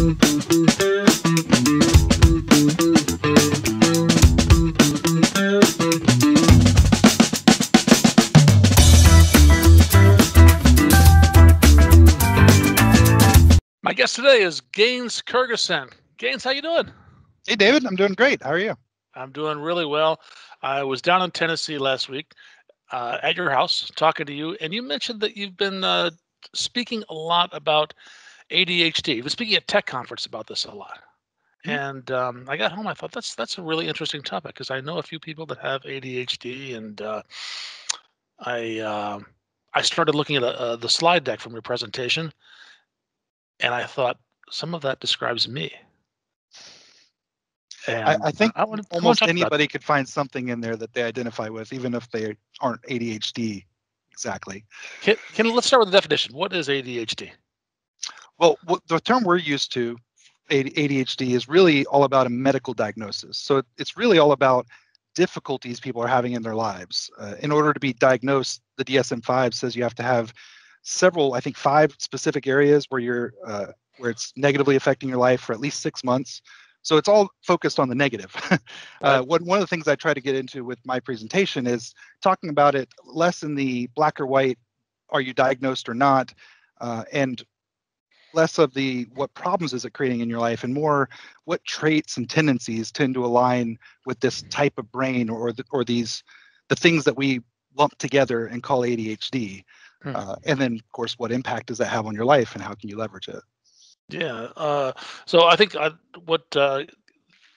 My guest today is Gaines Kergosien. Gaines, how you doing? Hey, David. I'm doing great. How are you? I'm doing really well. I was down in Tennessee last week uh, at your house talking to you, and you mentioned that you've been uh, speaking a lot about ADHD. You've been speaking at tech conference about this a lot. Mhm. And um, I got home. I thought that's that's a really interesting topic because I know a few people that have ADHD, and uh, I um I started looking at uh, the slide deck from your presentation, and I thought some of that describes me. And I, I think I almost anybody could find something in there that they identify with, even if they aren't ADHD exactly. Can, can let's start with the definition. What is ADHD? Well, what the term we're used to, ADHD, is really all about a medical diagnosis. So it- it's really all about difficulties people are having in their lives. Uh, in order to be diagnosed, the DSM-5 says you have to have several, I think, five specific areas where you're uh, where it's negatively affecting your life for at least six months. So it's all focused on the negative. uh, one, one of the things I try to get into with my presentation is talking about it less in the black or white, are you diagnosed or not, uh, and less of the what problems is it creating in your life and more what traits and tendencies tend to align with this type of brain or the, or these the things that we lump together and call ADHD. Hmm. Uh, and then of course what impact does that have on your life and how can you leverage it? Yeah. Uh, so I think I, what uh,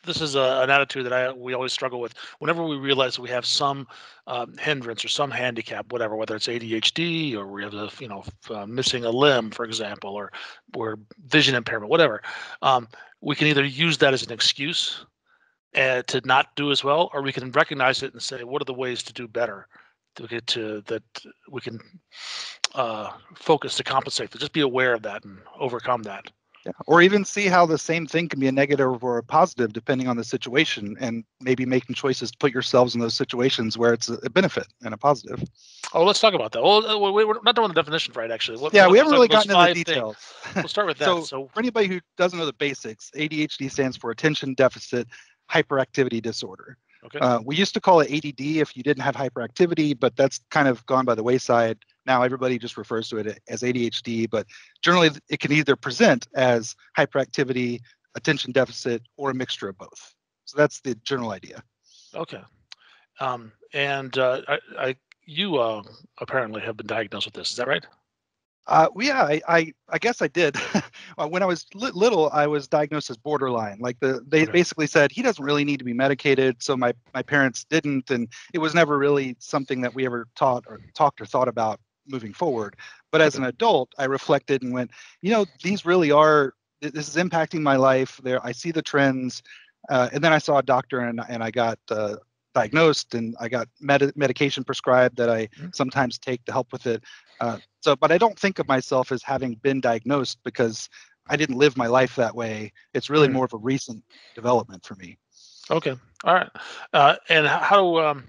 this is a, an attitude that I we always struggle with. Whenever we realize we have some um, hindrance or some handicap, whatever, whether it's ADHD or we have a you know uh, missing a limb, for example, or or vision impairment, whatever, um, we can either use that as an excuse uh, to not do as well, or we can recognize it and say, what are the ways to do better to get to that we can uh, focus to compensate for. Just be aware of that and overcome that. Yeah. Or even see how the same thing can be a negative or a positive depending on the situation and maybe making choices to put yourselves in those situations where it's a benefit and a positive. Oh, let's talk about that. Well, uh, we- we're not doing the definition right, actually. What- Yeah, what- we haven't really gotten into the five things. details. We'll start with that. So- So, For anybody who doesn't know the basics, ADHD stands for attention deficit hyperactivity disorder. okay. Uh, we used to call it ADD if you didn't have hyperactivity, but that's kind of gone by the wayside. Now everybody just refers to it as ADHD, but generally it can either present as hyperactivity, attention deficit, or a mixture of both. So that's the general idea. okay. Um, and uh, I, I, you uh, apparently have been diagnosed with this. Is that right? Uh, well, yeah, I, I, I guess I did. Uh, when I was li- little, I was diagnosed as borderline. Like the, they Okay. basically said he doesn't really need to be medicated, so my my parents didn't, and it was never really something that we ever taught or talked or thought about moving forward. But as an adult, I reflected and went, you know, these really are. This is impacting my life. There, I see the trends, uh, and then I saw a doctor and and I got. Uh, diagnosed and I got med- medication prescribed that I Mhm. sometimes take to help with it. Uh, so, but I don't think of myself as having been diagnosed because I didn't live my life that way. It's really Mm. more of a recent development for me. Okay. All right. Uh, and how do um,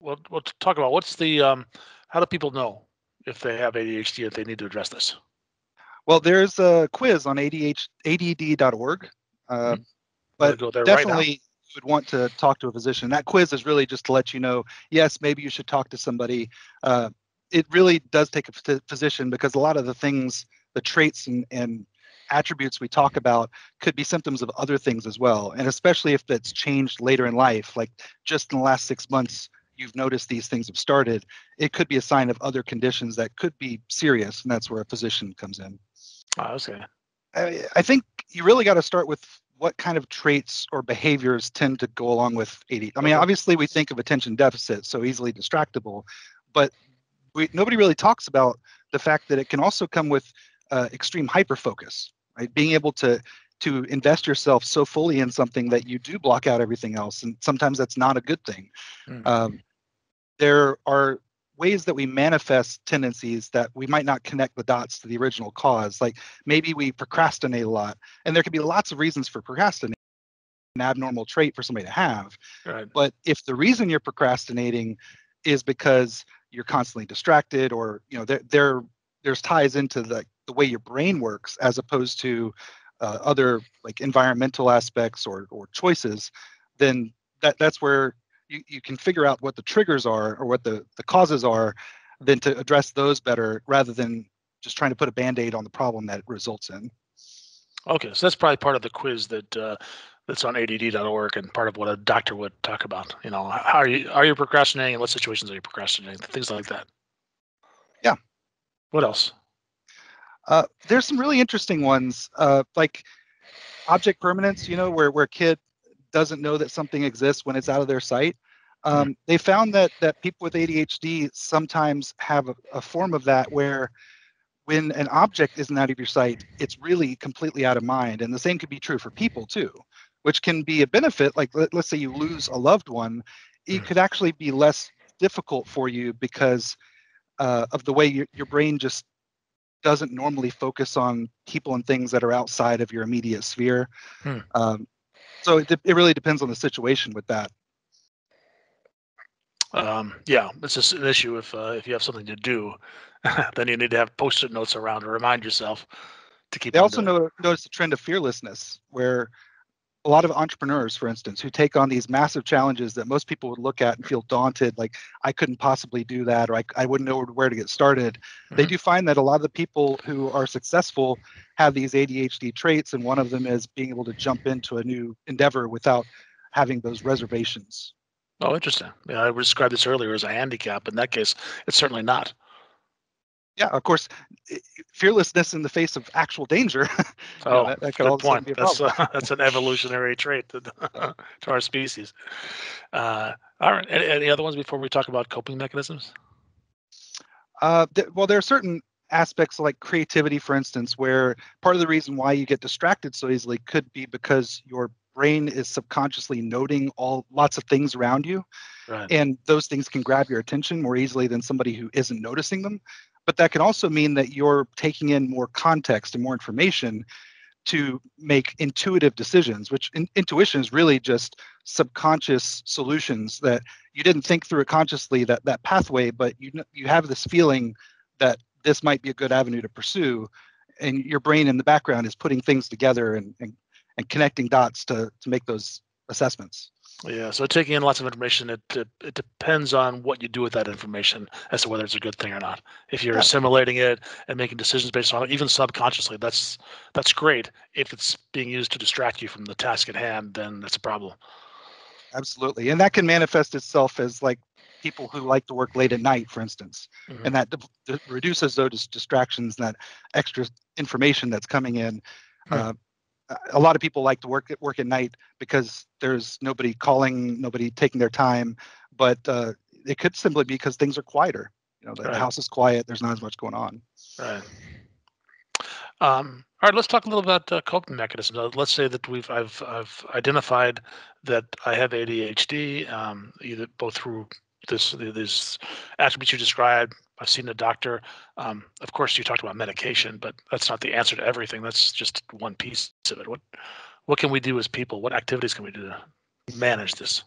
we'll we'll talk about what's the um, how do people know if they have ADHD if they need to address this? Well, there's a quiz on ADH, ADD.org, uh, Mhm. But there right definitely you would want to talk to a physician. That quiz is really just to let you know, yes, maybe you should talk to somebody. Uh, it really does take a ph- physician because a lot of the things, the traits and, and attributes we talk about could be symptoms of other things as well. And especially if it's changed later in life, like just in the last six months, you've noticed these things have started, it could be a sign of other conditions that could be serious. And that's where a physician comes in. Oh, okay. I, I think you really got to start with what kind of traits or behaviors tend to go along with AD. I mean, obviously we think of attention deficit, so easily distractible, but we, nobody really talks about the fact that it can also come with uh, extreme hyperfocus, right? Being able to to invest yourself so fully in something that you do block out everything else, and sometimes that's not a good thing. Mm. Um, there are ways that we manifest tendencies that we might not connect the dots to the original cause. Like maybe we procrastinate a lot, and there could be lots of reasons for procrastinating, an abnormal trait for somebody to have. Right. But if the reason you're procrastinating is because you're constantly distracted, or you know, there there there's ties into the the way your brain works as opposed to uh, other like environmental aspects or or choices, then that that's where you, you can figure out what the triggers are or what the, the causes are, then to address those better rather than just trying to put a band-aid on the problem that it results in. Okay, so that's probably part of the quiz that uh, that's on ADD.org and part of what a doctor would talk about. You know, how are you are you procrastinating and what situations are you procrastinating? Things like that. Yeah. What else? Uh, there's some really interesting ones, uh, like object permanence. You know, where where a kid doesn't know that something exists when it's out of their sight. Um, They found that that people with ADHD sometimes have a, a form of that where when an object isn't out of your sight, it's really completely out of mind. And the same could be true for people too, which can be a benefit. Like let, us say you lose a loved one, it mm. could actually be less difficult for you because uh, of the way your, your brain just doesn't normally focus on people and things that are outside of your immediate sphere. Hmm. Um, so it, it really depends on the situation with that. Um, yeah, it's just an issue if uh, if you have something to do, then you need to have post-it notes around to remind yourself to keep. They also know, notice the trend of fearlessness, where a lot of entrepreneurs, for instance, who take on these massive challenges that most people would look at and feel daunted, like I couldn't possibly do that, or I, I wouldn't know where to get started. Mm-hmm. They do find that a lot of the people who are successful have these ADHD traits, and one of them is being able to jump into a new endeavor without having those reservations. Oh, interesting. Yeah, I described this earlier as a handicap. In that case, it's certainly not yeah, of course, fearlessness in the face of actual danger. oh, know, that, that good point. That's uh, that's an evolutionary trait to, to our species. Uh, all right. Any, any, other ones before we talk about coping mechanisms? Uh, th- well, there are certain aspects like creativity, for instance, where part of the reason why you get distracted so easily could be because your brain is subconsciously noting all lots of things around you right. and those things can grab your attention more easily than somebody who isn't noticing them but that can also mean that you're taking in more context and more information to make intuitive decisions which in, intuition is really just subconscious solutions that you didn't think through it consciously that that pathway but you you have this feeling that this might be a good avenue to pursue and your brain in the background is putting things together and and, and connecting dots to to make those assessments yeah, so taking in lots of information, it, it, it depends on what you do with that information as to whether it's a good thing or not. If you're yeah. assimilating it and making decisions based on it, even subconsciously, that's that's great. If it's being used to distract you from the task at hand, then that's a problem. Absolutely, and that can manifest itself as like people who like to work late at night, for instance, mm-hmm. and that d- reduces those distractions, that extra information that's coming in. Mm-hmm. Uh, a lot of people like to work at work at night because there's nobody calling, nobody taking their time, but uh, it could simply be because things are quieter. You know, the right. house is quiet. There's not as much going on. Right. Um, all right, let's talk a little about uh, coping mechanisms. Uh, let's say that we've I've I've identified that I have ADHD, um, either both through this these attributes you described, I've seen a doctor. Um, of course, you talked about medication, but that's not the answer to everything. That's just one piece of it. What what can we do as people? What activities can we do to manage this?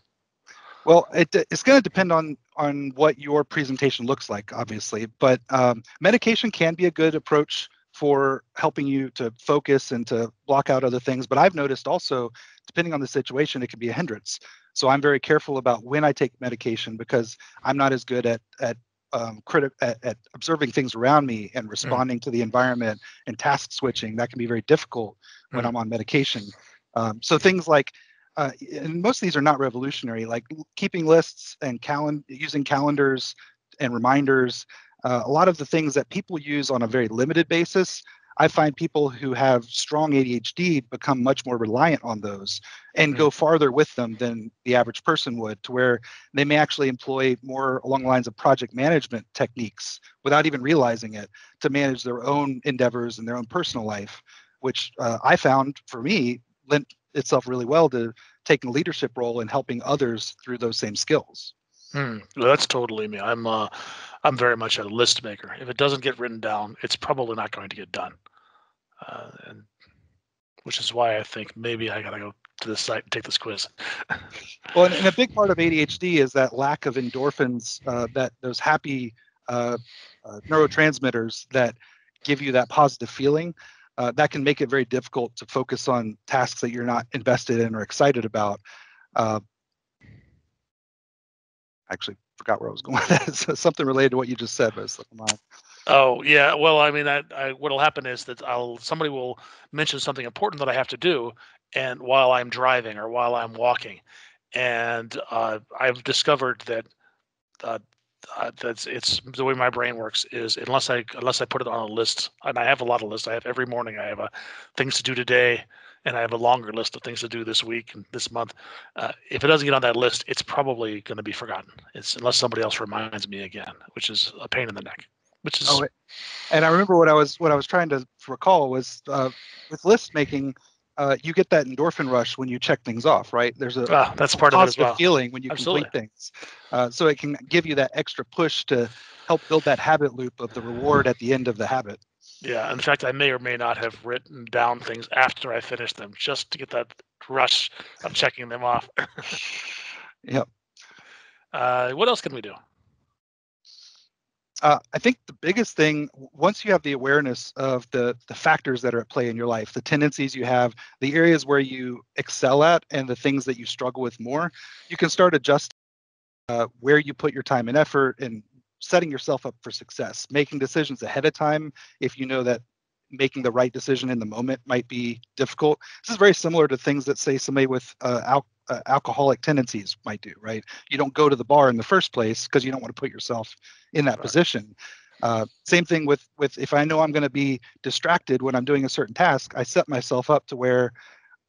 Well, it, it's going to depend on on what your presentation looks like, obviously. But um, medication can be a good approach for helping you to focus and to block out other things. But I've noticed also, depending on the situation, it can be a hindrance. So I'm very careful about when I take medication because I'm not as good at at um, criti- at, at, observing things around me and mm. responding mm. to the environment and task switching that can be very difficult when mm. i'm on medication um, so things like uh, and most of these are not revolutionary like keeping lists and calendar using calendars and reminders uh, a lot of the things that people use on a very limited basis I find people who have strong ADHD become much more reliant on those and mm-hmm. go farther with them than the average person would, to where they may actually employ more along the lines of project management techniques without even realizing it to manage their own endeavors and their own personal life, which uh, I found for me lent itself really well to taking a leadership role and helping others through those same skills. Hmm. Well, that's totally me. I'm uh, I'm very much a list maker. If it doesn't get written down, it's probably not going to get done. Uh, and which is why I think maybe I gotta go to this site and take this quiz. well, and, and, a big part of ADHD is that lack of endorphins, uh, that those happy uh, uh neurotransmitters that give you that positive feeling. uh, that can make it very difficult to focus on tasks that you're not invested in or excited about. Uh, actually, forgot where I was going. so something related to what you just said, but it's mind. Oh yeah, well, I mean, I, I what'll happen is that I'll somebody will mention something important that I have to do, and while I'm driving or while I'm walking, and uh, I've discovered that uh, uh, that's it's the way my brain works is unless I unless I put it on a list, and I have a lot of lists. I have every morning. I have a things to do today, and I have a longer list of things to do this week and this month. Uh, if it doesn't get on that list, it's probably going to be forgotten. It's unless somebody else reminds me again, which is a pain in the neck. Which is Oh, and I remember what I was what I was trying to recall was uh, with list making. Uh, you get that endorphin rush when you check things off, right? There's a ah, that's part of it as positive well. feeling when you Absolutely. complete things. Uh, so it can give you that extra push to help build that habit loop of the reward at the end of the habit. Yeah, in fact, I may or may not have written down things after I finished them just to get that rush of checking them off. Yep. Uh, what else can we do? Uh, I think the biggest thing once you have the awareness of the the factors that are at play in your life, the tendencies you have, the areas where you excel at, and the things that you struggle with more, you can start adjusting uh, where you put your time and effort and setting yourself up for success, making decisions ahead of time if you know that making the right decision in the moment might be difficult. This is very similar to things that say somebody with uh, al- uh, alcoholic tendencies might do, right? You don't go to the bar in the first place because you don't want to put yourself in that Right. position. Uh, same thing with with if I know I'm going to be distracted when I'm doing a certain task, I set myself up to where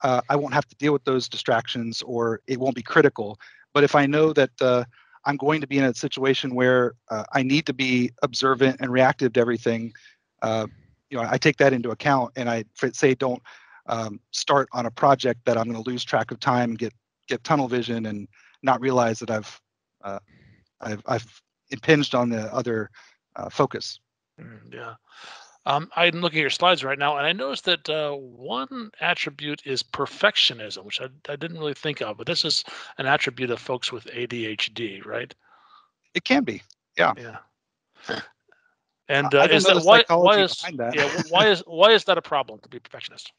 uh, I won't have to deal with those distractions or it won't be critical. But if I know that uh, I'm going to be in a situation where uh, I need to be observant and reactive to everything, uh, you know, I take that into account and I say don't um, start on a project that I'm going to lose track of time, get get tunnel vision, and not realize that I've uh, I've, I've impinged on the other uh, focus. Mm, Yeah. Um, I'm looking at your slides right now, and I noticed that uh, one attribute is perfectionism, which I, I didn't really think of, but this is an attribute of folks with ADHD, right? It can be. Yeah. Yeah. And uh, is that why? Why is that. yeah? wh- Why is why is that a problem to be a perfectionist?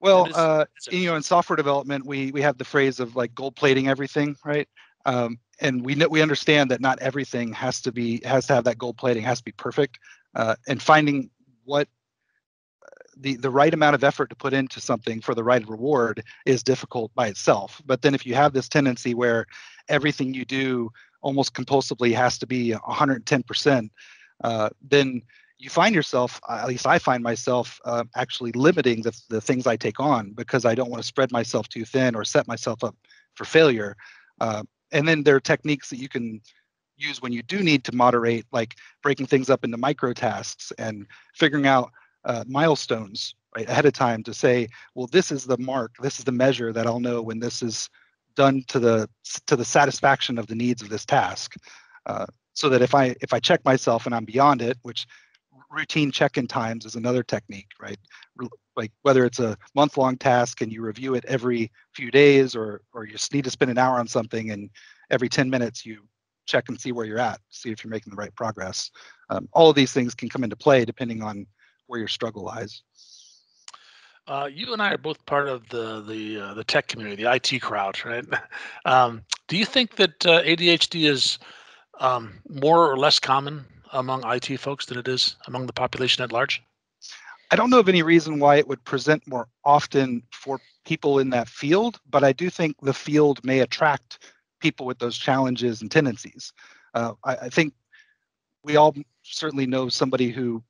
Well, is- uh, you know, in software development, we we have the phrase of like gold plating everything, right? Um, and we know we understand that not everything has to be has to have that gold plating, has to be perfect. Uh, and finding what the the right amount of effort to put into something for the right reward is difficult by itself. But then if you have this tendency where everything you do almost compulsively has to be 110%, uh, then you find yourself, at least I find myself uh, actually limiting the, the things I take on because I don't want to spread myself too thin or set myself up for failure. Uh, and then there are techniques that you can use when you do need to moderate, like breaking things up into micro tasks and figuring out uh, milestones right ahead of time to say, well, this is the mark, this is the measure that I'll know when this is done to the to the satisfaction of the needs of this task. Uh, so that if I if I check myself and I'm beyond it, which routine check-in times is another technique, right? Like whether it's a month-long task and you review it every few days, or or you just need to spend an hour on something and every 10 minutes you check and see where you're at, see if you're making the right progress. Um, all of these things can come into play depending on where your struggle lies. Uh, you and I are both part of the the uh, the tech community, the IT crowd, right? Um, do you think that uh, ADHD is um, more or less common among IT folks than it is among the population at large? I don't know of any reason why it would present more often for people in that field, but I do think the field may attract people with those challenges and tendencies. Uh, I, I think we all certainly know somebody who,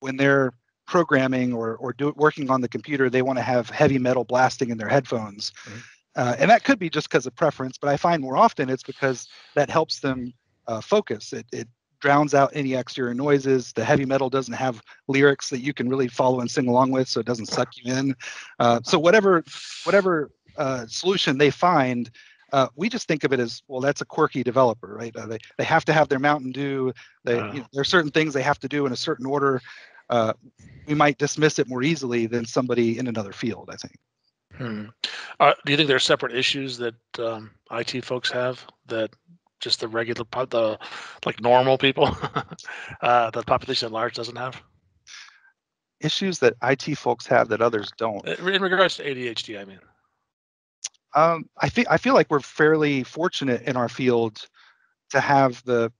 when they're programming or or do, working on the computer, they want to have heavy metal blasting in their headphones, Mhm. uh, and that could be just because of preference. But I find more often it's because that helps them uh, focus. It it drowns out any exterior noises. The heavy metal doesn't have lyrics that you can really follow and sing along with, so it doesn't suck you in. Uh, so whatever whatever uh, solution they find, uh, we just think of it as well. That's a quirky developer, right? Uh, they they have to have their Mountain Dew. They Uh. you know, there are certain things they have to do in a certain order. Uh, we might dismiss it more easily than somebody in another field. I think. Hmm. Uh, do you think there are separate issues that um, IT folks have that just the regular, the like normal people, uh, the population at large doesn't have? issues that IT folks have that others don't. In regards to ADHD, I mean. Um, I think I feel like we're fairly fortunate in our field to have the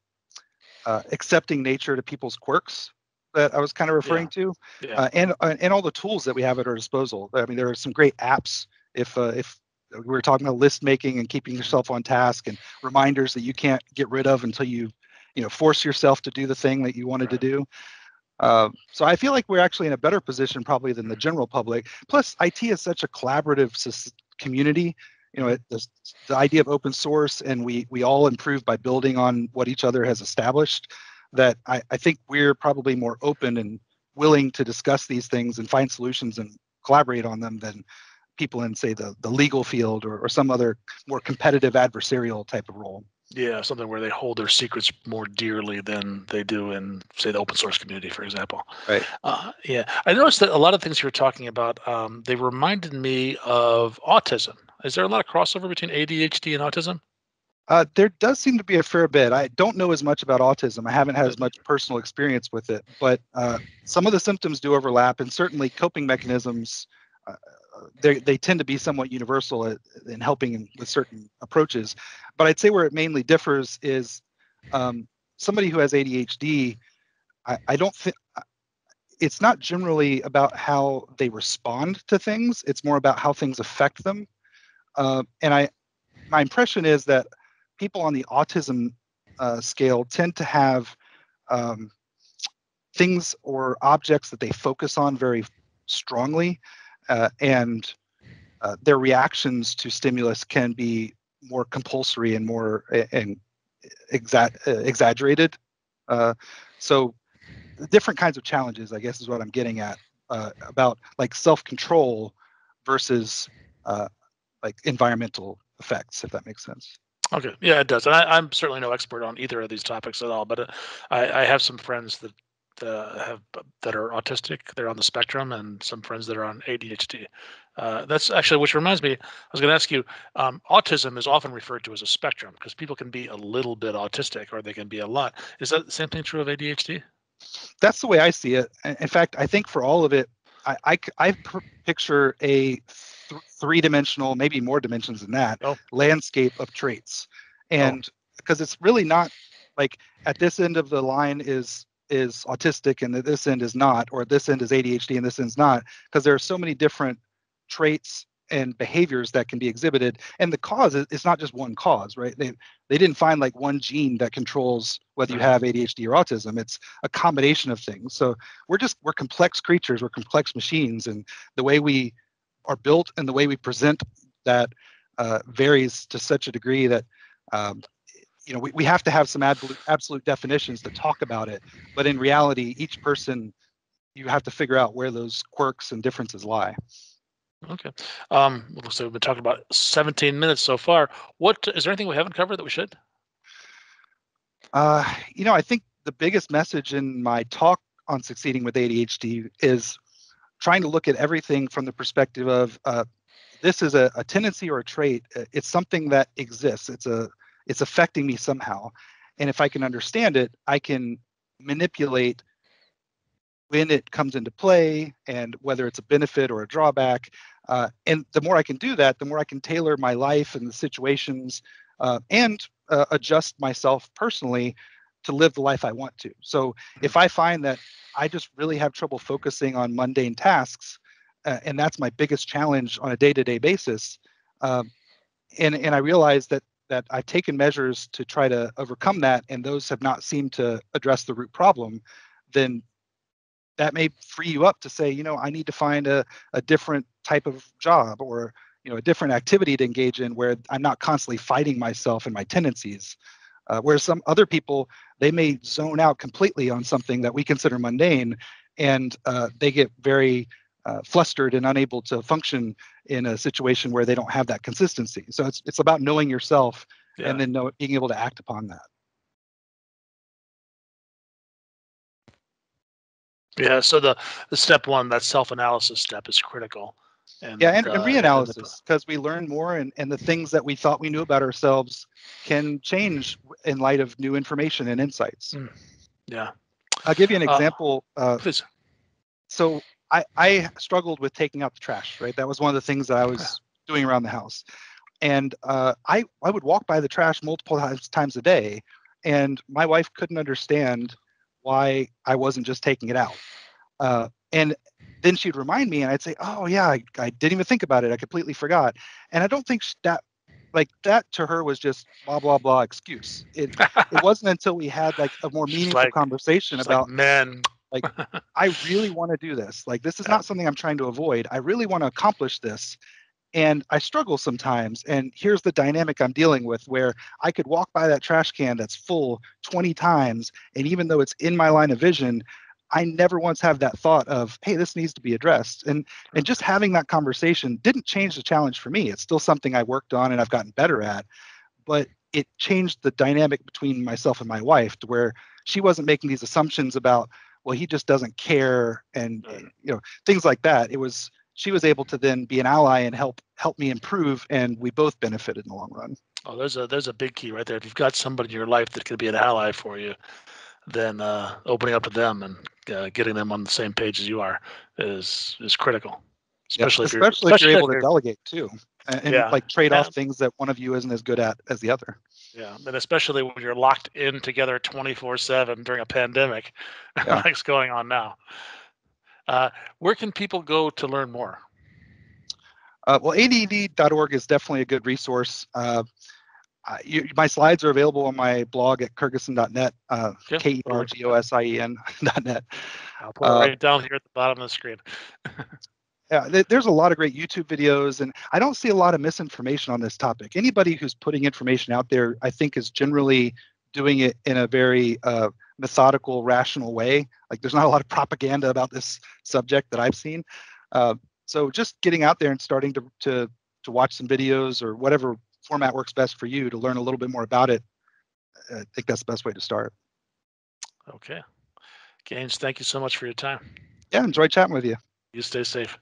uh, accepting nature to people's quirks that I was kind of referring to, Yeah. uh, and uh, and all the tools that we have at our disposal. I mean, there are some great apps. If uh, if we were talking about list making and keeping yourself on task and reminders that you can't get rid of until you, you know, force yourself to do the thing that you wanted to do. Uh, so I feel like we're actually in a better position probably than the general public. Plus, IT is such a collaborative community. You know, it, the, the idea of open source and we we all improve by building on what each other has established. That I, I think we're probably more open and willing to discuss these things and find solutions and collaborate on them than people in say the the legal field or, or some other more competitive adversarial type of role. Yeah, something where they hold their secrets more dearly than they do in, say, the open source community, for example. Right. Uh, yeah, I noticed that a lot of things you were talking about, um, they reminded me of autism. Is there a lot of crossover between ADHD and autism? Uh, there does seem to be a fair bit. I don't know as much about autism. I haven't had as much personal experience with it, but uh, some of the symptoms do overlap, and certainly coping mechanisms. Uh, they they tend to be somewhat universal at- in helping with certain approaches. But I'd say where it mainly differs is um, somebody who has ADHD. I, I don't think it's not generally about how they respond to things. It's more about how things affect them. Uh, and I, my impression is that people on the autism uh, scale tend to have um, things or objects that they focus on very strongly, uh, and uh, their reactions to stimulus can be more compulsory and more and exa- uh, exaggerated. Uh, so, different kinds of challenges, I guess, is what I'm getting at uh, about like self-control versus like environmental effects, if that makes sense. Okay, yeah, it does. And I, I'm certainly no expert on either of these topics at all, but I, I have some friends that uh, have that are autistic. They're on the spectrum, and some friends that are on ADHD. Uh, that's actually, which reminds me, I was going to ask you. Um, autism is often referred to as a spectrum because people can be a little bit autistic, or they can be a lot. Is that the same thing true of ADHD? that's the way I see it. In fact, I think for all of it, I I picture a th- three-dimensional, maybe more dimensions than that, Oh. landscape of traits, and because it's really not like at this end of the line is is autistic and at this end is not, or this end is ADHD and this end's not, because there are so many different traits and behaviors that can be exhibited. And the cause is it's not just one cause right? They they didn't find like one gene that controls whether you have ADHD or autism. It's a combination of things. So we're just we're complex creatures. We're complex machines. And the way we are built and the way we present that uh, varies to such a degree that um, you know we, we have to have some absolute, absolute definitions to talk about it but in reality each person you have to figure out where those quirks and differences lie Okay. Um, looks like we've been talking about 17 minutes so far. What is there anything we haven't covered that we should? Uh, you know, I think the biggest message in my talk on succeeding with ADHD is trying to look at everything from the perspective of uh, this is a, a tendency or a trait. uh, It's something that exists. It's a it's affecting me somehow, and if I can understand it, I can manipulate when it comes into play and whether it's a benefit or a drawback. Uh, and the more I can do that, the more I can tailor my life and the situations uh, and uh, adjust myself personally to live the life I want to. So if I find that I just really have trouble focusing on mundane tasks, uh, and that's my biggest challenge on a day-to-day basis, um, and and I realize that that I've taken measures to try to overcome that, and those have not seemed to address the root problem, then that may free you up to say, you know, I need to find a, a different type of job or you know a different activity to engage in where I'm not constantly fighting myself and my tendencies. Uh, whereas some other people, they may zone out completely on something that we consider mundane, and uh, they get very uh, flustered and unable to function in a situation where they don't have that consistency. So it's it's about knowing yourself Yeah. and then know, being able to act upon that. Yeah. So the the step one, that self analysis step, is critical. And, Yeah, and, uh, and reanalysis because we learn more, and, and the things that we thought we knew about ourselves can change in light of new information and insights. Mm. yeah. I'll give you an Uh, example. Uh, Please. so I, I struggled with taking out the trash, right? That was one of the things that I was doing around the house. And uh, I, I would walk by the trash multiple times, times a day, and my wife couldn't understand why I wasn't just taking it out. Uh, and then she'd remind me, and I'd say, "Oh yeah, I, I didn't even think about it. I completely forgot." And I don't think that like that to her was just blah blah blah excuse. It it wasn't until we had like a more meaningful like, conversation about like, men. Like I really want to do this. Like this is not something I'm trying to avoid. I really want to accomplish this. And I struggle sometimes. And here's the dynamic I'm dealing with where I could walk by that trash can that's full 20 times. And even though it's in my line of vision, I never once have that thought of, hey, this needs to be addressed. And and just having that conversation didn't change the challenge for me. It's still something I worked on and I've gotten better at, but it changed the dynamic between myself and my wife to where she wasn't making these assumptions about, well, he just doesn't care and you know, things like that. It was she was able to then be an ally and help help me improve and we both benefited in the long run. Oh, there's a there's a big key right there. If you've got somebody in your life that can be an ally for you, then uh, opening up to them and uh, getting them on the same page as you are is is critical. Especially, yeah, if, you're, especially if you're able to delegate too, and, and yeah. like trade off things that one of you isn't as good at as the other. Yeah, and especially when you're locked in together 24/7 during a pandemic, yeah. like what's going on now. Uh, where can people go to learn more? Uh, well, ADD.org is definitely a good resource. Uh, uh, you, my slides are available on my blog at Kergosien.net, uh, K E R G O S I E N.net. I'll put it uh, right down here at the bottom of the screen. yeah, th- there's a lot of great YouTube videos, and I don't see a lot of misinformation on this topic. Anybody who's putting information out there, I think, is generally doing it in a very uh, methodical, rational way. Like, there's not a lot of propaganda about this subject that I've seen. Uh, so, just getting out there and starting to to to watch some videos or whatever format works best for you to learn a little bit more about it, I think that's the best way to start. Okay. Gaines, thank you so much for your time. Yeah, enjoy chatting with you. You stay safe.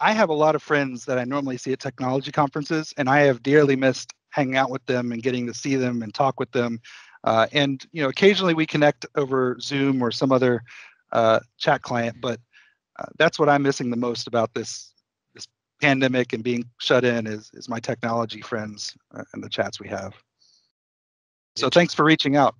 I have a lot of friends that I normally see at technology conferences, and I have dearly missed hanging out with them and getting to see them and talk with them. Uh, and you know, occasionally we connect over Zoom or some other uh, chat client, but uh, that's what I'm missing the most about this this pandemic and being shut in is is my technology friends uh, and the chats we have. So thanks for reaching out.